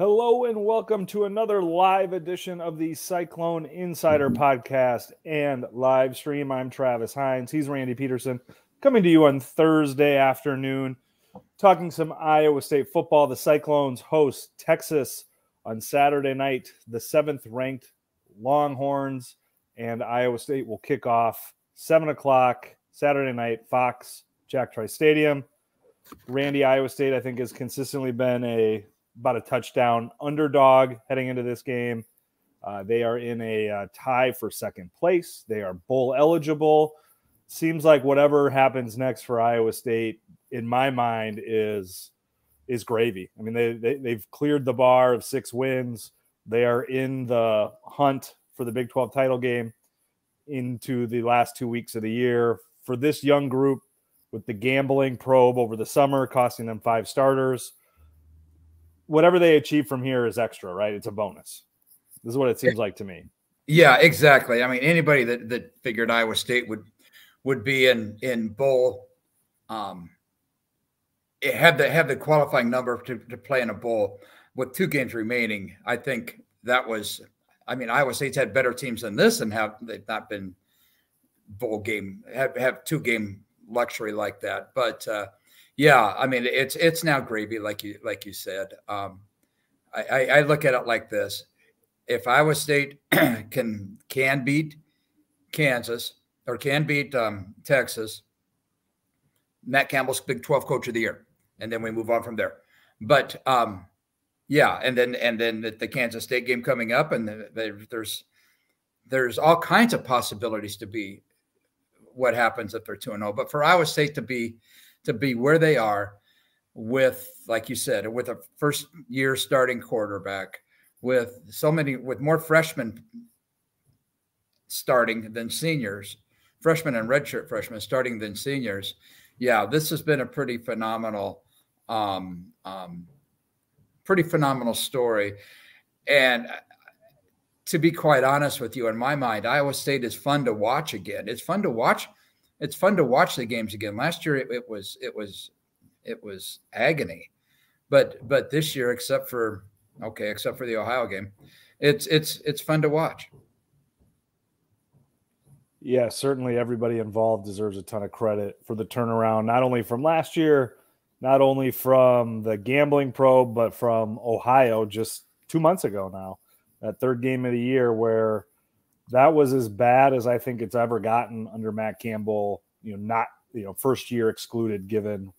Hello and welcome to another live edition of the Cyclone Insider podcast and live stream. I'm Travis Hines. He's Randy Peterson coming to you on Thursday afternoon, talking some Iowa State football. The Cyclones host Texas on Saturday night, the seventh ranked Longhorns, and Iowa State will kick off seven o'clock Saturday night, Fox Jack Trice Stadium. Randy, Iowa State, I think, has consistently been a about a touchdown underdog heading into this game. Uh, they are in a uh, tie for second place. They are bowl eligible. Seems like whatever happens next for Iowa State, in my mind, is is gravy. I mean, they, they they've cleared the bar of six wins. They are in the hunt for the Big 12 title game into the last two weeks of the year. For this young group, with the gambling probe over the summer costing them five starters, whatever they achieve from here is extra, right? It's a bonus. This is what it seems like to me. Yeah, exactly. I mean, anybody that that figured Iowa State would would be in in bowl, um, it had the have the qualifying number to, to play in a bowl with two games remaining. I think that was. I mean, Iowa State's had better teams than this, and have they've not been bowl game have have two game luxury like that. But uh, yeah, I mean it's it's now gravy, like you like you said. Um, I, I look at it like this: if Iowa State can can beat Kansas or can beat um, Texas, Matt Campbell's Big Twelve Coach of the Year, and then we move on from there. But um, yeah, and then and then the, the Kansas State game coming up, and the, the, there's there's all kinds of possibilities to be what happens if they're two and zero. Oh. But for Iowa State to be to be where they are with, like you said, with a first year starting quarterback, with so many, with more freshmen starting than seniors, freshmen and redshirt freshmen starting than seniors. Yeah, this has been a pretty phenomenal, um, um, pretty phenomenal story. And to be quite honest with you, in my mind, Iowa State is fun to watch again. It's fun to watch it's fun to watch the games again. Last year it, it was it was it was agony, but but this year, except for okay, except for the Ohio game, it's it's it's fun to watch. Yeah, certainly everybody involved deserves a ton of credit for the turnaround, not only from last year, not only from the gambling probe, but from Ohio just two months ago now, that third game of the year where that was as bad as I think it's ever gotten under Matt Campbell. You know, not you know first year excluded given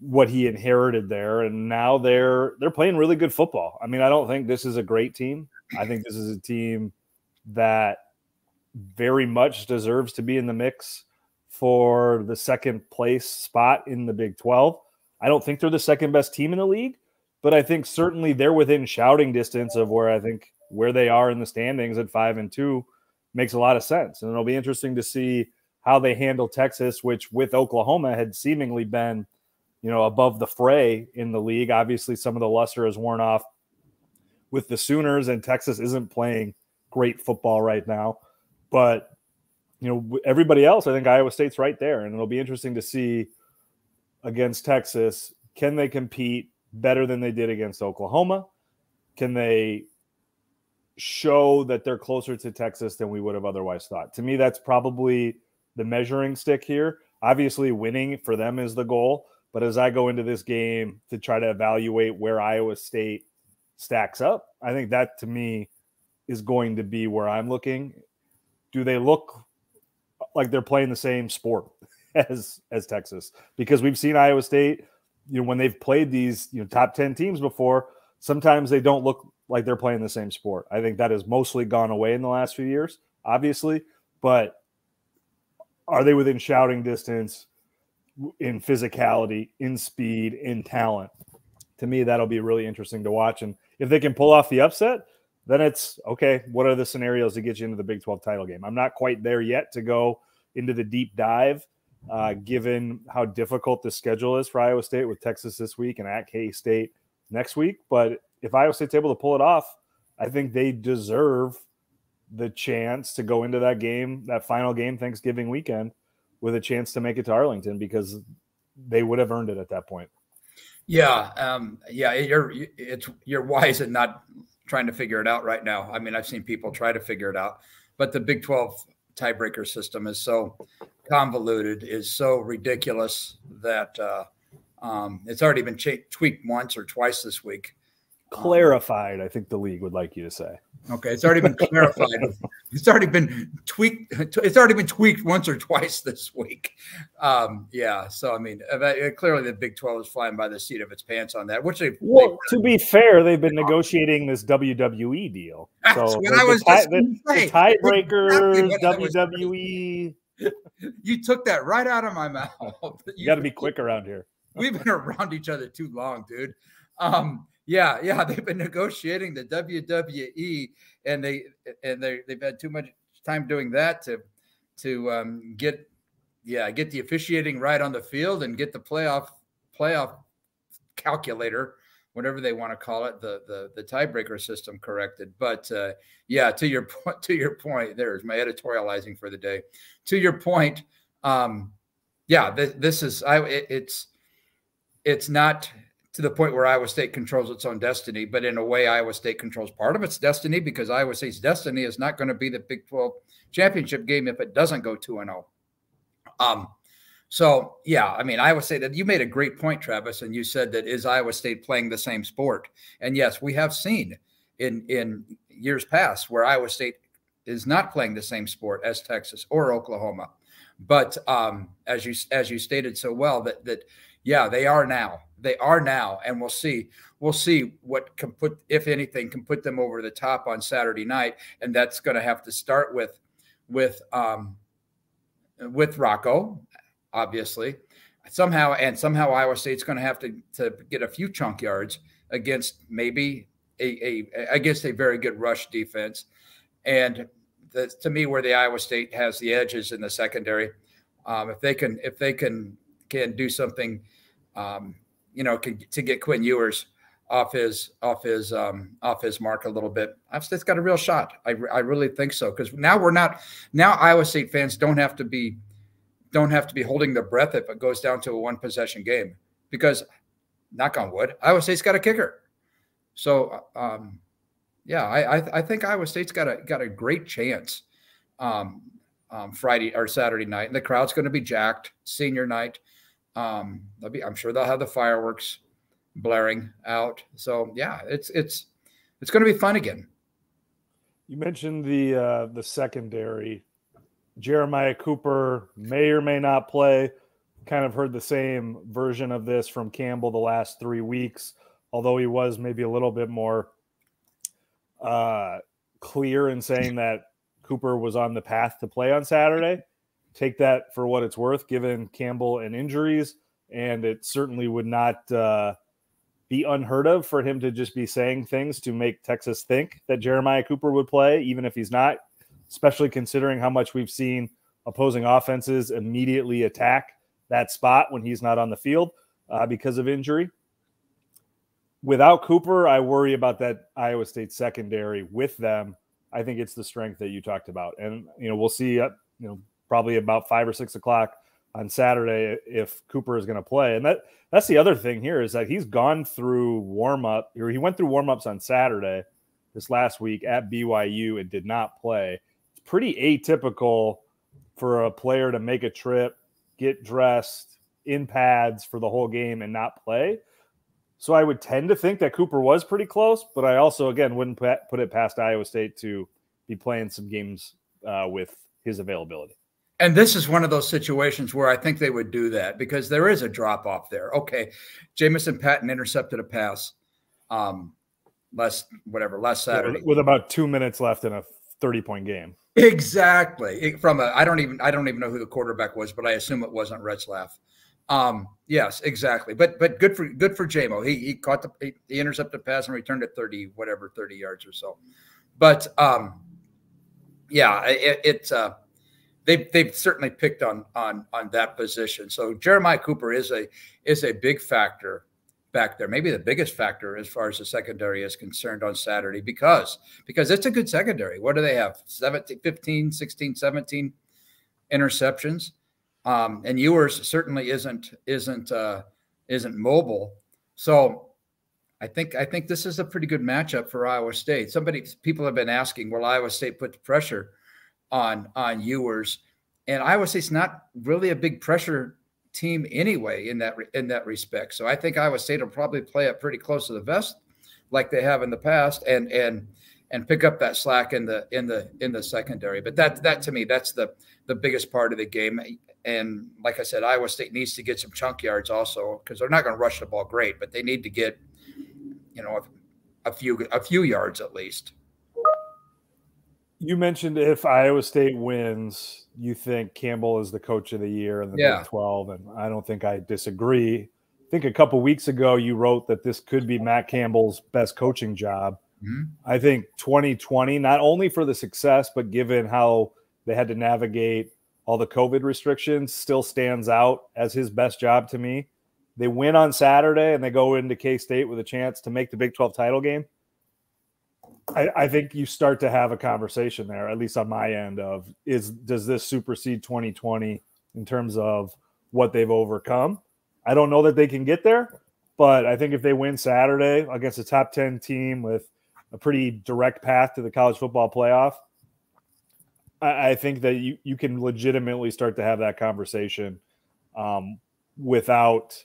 what he inherited there, and now they're they're playing really good football. I mean, I don't think this is a great team. I think this is a team that very much deserves to be in the mix for the second place spot in the Big 12. I don't think they're the second best team in the league, but I think certainly they're within shouting distance of where I think where they are in the standings at five and two makes a lot of sense. And it'll be interesting to see how they handle Texas, which with Oklahoma had seemingly been, you know, above the fray in the league. Obviously, some of the luster has worn off with the Sooners, and Texas isn't playing great football right now. But you know, everybody else, I think Iowa State's right there, and it'll be interesting to see against Texas. Can they compete better than they did against Oklahoma? Can they show that they're closer to Texas than we would have otherwise thought. To me, that's probably the measuring stick here. Obviously, winning for them is the goal. But as I go into this game to try to evaluate where Iowa State stacks up, I think that to me is going to be where I'm looking. Do they look like they're playing the same sport as as Texas? Because we've seen Iowa State, you know, when they've played these you know top ten teams before, sometimes they don't look like they're playing the same sport. I think that has mostly gone away in the last few years, obviously, but are they within shouting distance in physicality, in speed, in talent? To me, that'll be really interesting to watch. And if they can pull off the upset, then it's okay. What are the scenarios to get you into the Big 12 title game? I'm not quite there yet to go into the deep dive, uh, given how difficult the schedule is for Iowa State with Texas this week and at K State next week. But if Iowa State's able to pull it off, I think they deserve the chance to go into that game, that final game Thanksgiving weekend, with a chance to make it to Arlington because they would have earned it at that point. Yeah, um, yeah, you're it's you're wise in not trying to figure it out right now. I mean, I've seen people try to figure it out, but the Big 12 tiebreaker system is so convoluted, is so ridiculous that uh, um, it's already been tweaked once or twice this week. Clarified, I think the league would like you to say. Okay, it's already been clarified. it's already been tweaked. It's already been tweaked once or twice this week. Um, yeah, so I mean, clearly the Big Twelve is flying by the seat of its pants on that. Which they well, to be fair, they've been negotiating this WWE deal. That's so what I was tie, the, the tiebreakers, WWE. You took that right out of my mouth. You, you got to be quick around here. We've been around each other too long, dude. Um, yeah, yeah, they've been negotiating the WWE, and they and they they've had too much time doing that to to um, get yeah get the officiating right on the field and get the playoff playoff calculator whatever they want to call it the the, the tiebreaker system corrected. But uh, yeah to your point to your point there's my editorializing for the day. To your point um, yeah th- this is i it, it's it's not to the point where Iowa State controls its own destiny, but in a way, Iowa State controls part of its destiny because Iowa State's destiny is not going to be the Big 12 championship game if it doesn't go 2 0. Um, so yeah, I mean, Iowa State. That you made a great point, Travis, and you said that is Iowa State playing the same sport? And yes, we have seen in in years past where Iowa State is not playing the same sport as Texas or Oklahoma. But um, as you as you stated so well, that that yeah, they are now. They are now, and we'll see. We'll see what can put, if anything, can put them over the top on Saturday night, and that's going to have to start with, with, um, with Rocco, obviously, somehow, and somehow Iowa State's going to have to to get a few chunk yards against maybe a, a against a very good rush defense, and to me, where the Iowa State has the edges in the secondary, um, if they can if they can can do something, um, you know, to get Quinn Ewers off his off his um, off his mark a little bit. Iowa State's got a real shot. I, I really think so because now we're not now Iowa State fans don't have to be don't have to be holding their breath if it goes down to a one possession game because knock on wood Iowa State's got a kicker. So um, yeah, I, I, I think Iowa State's got a got a great chance um, um, Friday or Saturday night, and the crowd's going to be jacked. Senior night. Um, be, I'm sure they'll have the fireworks blaring out. So yeah, it's it's it's going to be fun again. You mentioned the uh, the secondary. Jeremiah Cooper may or may not play. Kind of heard the same version of this from Campbell the last three weeks, although he was maybe a little bit more uh, clear in saying that Cooper was on the path to play on Saturday take that for what it's worth, given Campbell and injuries. And it certainly would not uh, be unheard of for him to just be saying things to make Texas think that Jeremiah Cooper would play, even if he's not, especially considering how much we've seen opposing offenses immediately attack that spot when he's not on the field uh, because of injury. Without Cooper, I worry about that Iowa State secondary. With them, I think it's the strength that you talked about, and you know we'll see. Uh, you know, probably about five or six o'clock on Saturday if Cooper is going to play. And that that's the other thing here is that he's gone through warm up or he went through warm ups on Saturday this last week at BYU and did not play. It's pretty atypical for a player to make a trip, get dressed in pads for the whole game and not play. So I would tend to think that Cooper was pretty close, but I also again wouldn't put it past Iowa State to be playing some games uh, with his availability. And this is one of those situations where I think they would do that because there is a drop off there. Okay, Jamison Patton intercepted a pass, um, last whatever last Saturday with about two minutes left in a thirty point game. Exactly. From a I don't even I don't even know who the quarterback was, but I assume it wasn't Retzlaff. Um, yes, exactly. But but good for good for Jamo. He he caught the he, he intercepted pass and returned it thirty whatever thirty yards or so. But um, yeah, it, it's uh they've they've certainly picked on on on that position. So Jeremiah Cooper is a is a big factor back there, maybe the biggest factor as far as the secondary is concerned on Saturday because because it's a good secondary. What do they have? 17, 15, 16, 17 interceptions. Um, and Ewers certainly isn't isn't uh, isn't mobile. So I think I think this is a pretty good matchup for Iowa State. Somebody people have been asking, will Iowa State put the pressure on on Ewers? And Iowa State's not really a big pressure team anyway in that in that respect. So I think Iowa State will probably play it pretty close to the vest, like they have in the past, and and and pick up that slack in the in the in the secondary. But that that to me that's the the biggest part of the game. And like I said, Iowa State needs to get some chunk yards also because they're not going to rush the ball great, but they need to get you know a, a few a few yards at least. You mentioned if Iowa State wins, you think Campbell is the coach of the year in the yeah. Big 12, and I don't think I disagree. I think a couple weeks ago you wrote that this could be Matt Campbell's best coaching job. Mm-hmm. I think 2020, not only for the success, but given how they had to navigate all the COVID restrictions, still stands out as his best job to me. They win on Saturday and they go into K State with a chance to make the Big 12 title game. I, I, think you start to have a conversation there, at least on my end, of is does this supersede 2020 in terms of what they've overcome? I don't know that they can get there, but I think if they win Saturday against a top 10 team with a pretty direct path to the college football playoff. I, I think that you, you can legitimately start to have that conversation um, without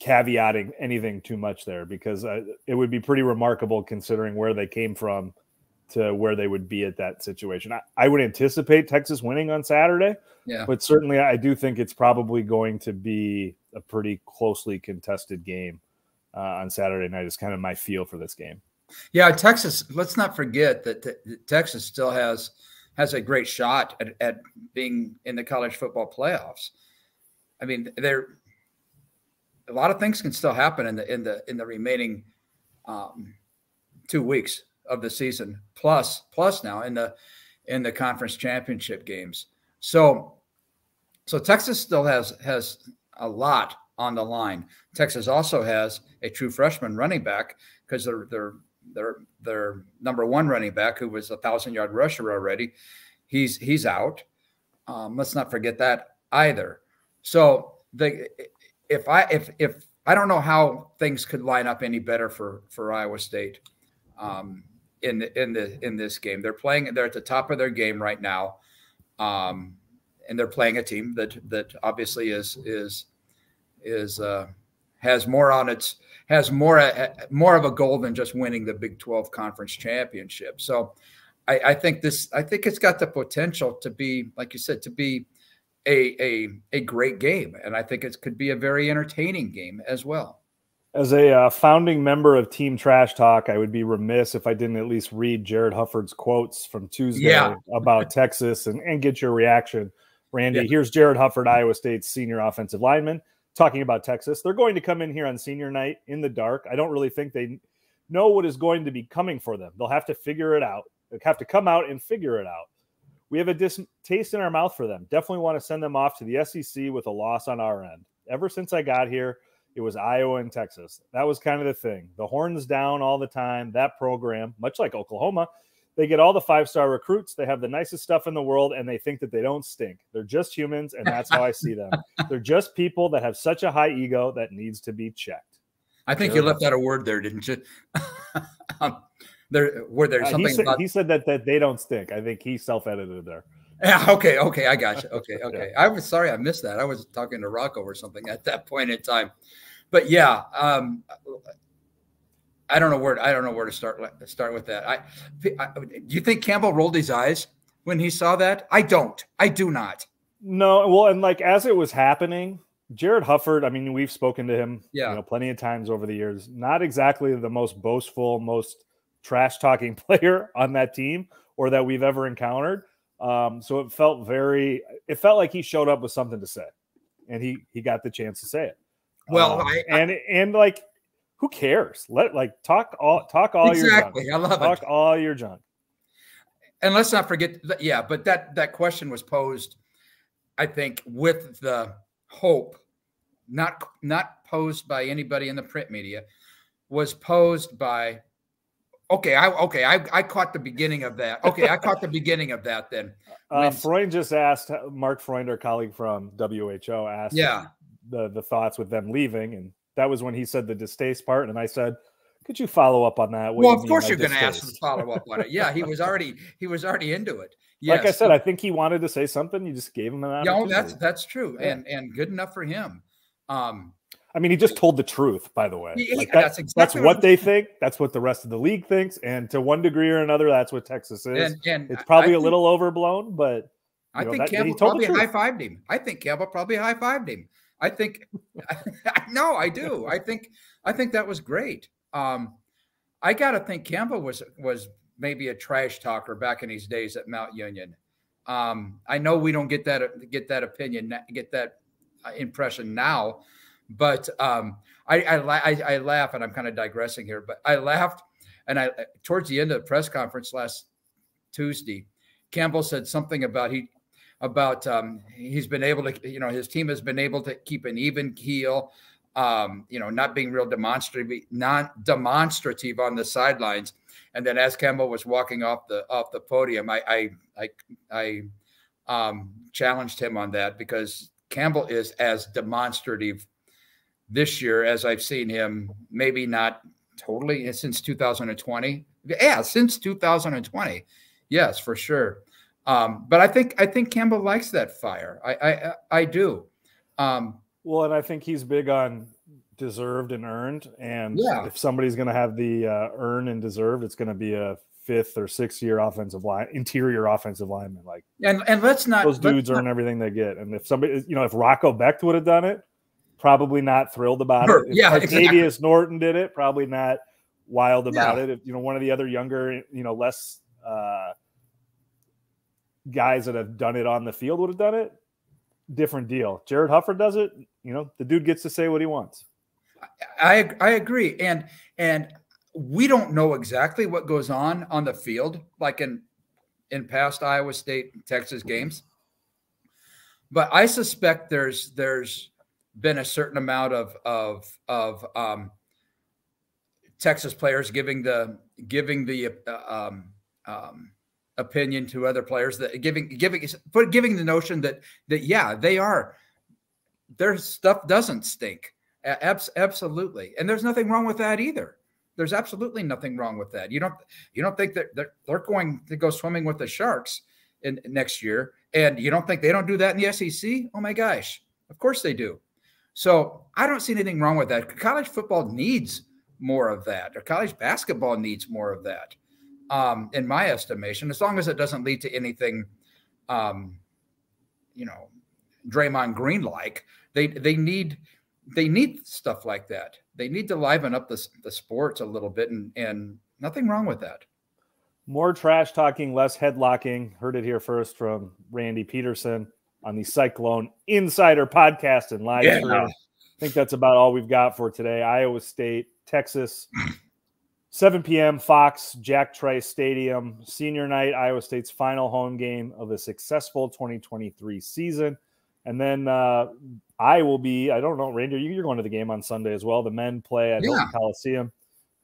caveating anything too much there because uh, it would be pretty remarkable considering where they came from to where they would be at that situation. I, I, would anticipate Texas winning on Saturday, yeah. but certainly I do think it's probably going to be a pretty closely contested game uh, on Saturday night is kind of my feel for this game. Yeah, Texas. Let's not forget that, that Texas still has has a great shot at, at, being in the college football playoffs. I mean, there a lot of things can still happen in the in the in the remaining um, two weeks of the season, plus plus now in the in the conference championship games. So so Texas still has has a lot on the line. Texas also has a true freshman running back because their their their their number one running back, who was a thousand yard rusher already, he's he's out. Um, let's not forget that either. So the if I if if I don't know how things could line up any better for for Iowa State um, in the, in the in this game. They're playing. They're at the top of their game right now, um, and they're playing a team that that obviously is is is uh, has more on its has more uh, more of a goal than just winning the Big 12 conference championship. So I, I, think this I think it's got the potential to be, like you said, to be a a a great game, and I think it could be a very entertaining game as well. As a uh, founding member of Team Trash Talk, I would be remiss if I didn't at least read Jarrod Hufford's quotes from Tuesday yeah. about Texas and, and get your reaction. Randy, yeah. here's Jarrod Hufford, Iowa State's senior offensive lineman talking about Texas. They're going to come in here on senior night in the dark. I don't really think they know what is going to be coming for them. They'll have to figure it out. They'll have to come out and figure it out. We have a distaste in our mouth for them. Definitely want to send them off to the SEC with a loss on our end. Ever since I got here, it was Iowa and Texas. That was kind of the thing. The horns down all the time. That program, much like Oklahoma, they get all the five star recruits. They have the nicest stuff in the world, and they think that they don't stink. They're just humans, and that's how I see them. They're just people that have such a high ego that needs to be checked. I think you left out a word there, didn't you? um, there were there something uh, he, said, about... he said that that they don't stink. I think he self edited there. Yeah. Okay. Okay. I got you. Okay. Okay. yeah. I was sorry I missed that. I was talking to Rocco or something at that point in time, but yeah. Um, I don't know where I don't know where to start start with that. I, I, do you think Campbell rolled his eyes when he saw that? I don't. I do not. No, well, and like as it was happening, Jarrod Hufford. I mean, we've spoken to him, yeah, you know, plenty of times over the years. Not exactly the most boastful, most trash talking player on that team or that we've ever encountered. Um, so it felt very. It felt like he showed up with something to say, and he he got the chance to say it. Well, um, I, I, and and like who cares? Let like talk all talk all exactly. your junk. I love talk it. all your junk. And let's not forget that, yeah, but that that question was posed, I think, with the hope, not not posed by anybody in the print media, was posed by Okay, I okay, I, I caught the beginning of that. Okay, I caught the beginning of that then. Uh, Freund just asked Mark Freund, our colleague from WHO, asked yeah the the thoughts with them leaving, and that was when he said the distaste part, and I said, "Could you follow up on that?" What well, of course you're going to ask him to follow up on it. Yeah, he was already he was already into it. Yes. Like I said, I think he wanted to say something. You just gave him an Yeah, that's that's true, yeah. and and good enough for him. Um, I mean, he just told the truth, by the way. Like that, that's, exactly that's what, they think. That's what the rest of the league thinks. And to one degree or another, that's what Texas is. And, and it's probably a little overblown, but I know, think that, Campbell probably high fived him. I think Campbell probably high fived him. I think no, I do. I think I think that was great. Um, I gotta think Campbell was was maybe a trash talker back in his days at Mount Union. Um, I know we don't get that get that opinion, get that uh, impression now, but um, I, I, I I laugh, and I'm kind of digressing here, but I laughed, and I towards the end of the press conference last Tuesday, Campbell said something about he about um, he's been able to, you know, his team has been able to keep an even keel, um, you know, not being real demonstrative, non demonstrative on the sidelines. And then as Campbell was walking off the off the podium, I I I, I um, challenged him on that because Campbell is as demonstrative this year as I've seen him. Maybe not totally since 2020. Yeah, since 2020. Yes, for sure. Um, but I think I think Campbell likes that fire. I I, I do. Um, well, and I think he's big on deserved and earned. And yeah. if somebody's going to have the uh, earn and deserved, it's going to be a fifth or sixth year offensive line, interior offensive lineman. Like, and and let's not those dudes earn not, everything they get. And if somebody, you know, if Rocco Becht would have done it, probably not thrilled about sure. it. If yeah, exactly. Norton did it, probably not wild about yeah. it. If you know one of the other younger, you know, less. Uh, guys that have done it on the field would have done it, different deal. Jarrod Hufford does it, you know, the dude gets to say what he wants. I I agree, and and we don't know exactly what goes on on the field, like in in past Iowa State Texas games. But I suspect there's there's been a certain amount of of of um, Texas players giving the giving the uh, um, um, opinion to other players that giving giving but giving the notion that that yeah they are their stuff doesn't stink. Absolutely. And there's nothing wrong with that either. There's absolutely nothing wrong with that. You don't you don't think that they're, they're going to go swimming with the sharks in next year and you don't think they don't do that in the sec oh my gosh. Of course they do so i don't see anything wrong with that college football needs more of that or college basketball needs more of that um, in my estimation, as long as it doesn't lead to anything, um, you know, Draymond Green like. They they need they need stuff like that. They need to liven up the the sports a little bit, and and nothing wrong with that. More trash talking, less headlocking. Heard it here first from Randy Peterson on the Cyclone Insider podcast and live yeah. stream. I think that's about all we've got for today. Iowa State, Texas. 7 p.m. Fox Jack Trice Stadium, senior night, Iowa State's final home game of a successful 2023 season. And then uh, I will be, I don't know, Ranger, you're going to the game on Sunday as well. The men play at yeah. Hilton Coliseum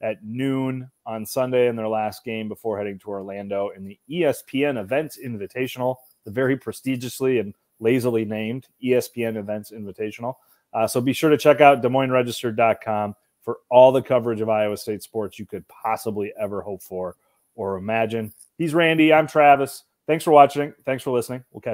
at noon on Sunday in their last game before heading to Orlando in the ESPN Events Invitational, the very prestigiously and lazily named ESPN Events Invitational. Uh, so be sure to check out Des Moines Register.com for all the coverage of Iowa State sports you could possibly ever hope for or imagine. He's Randy. I'm Travis. Thanks for watching. Thanks for listening. We'll catch you.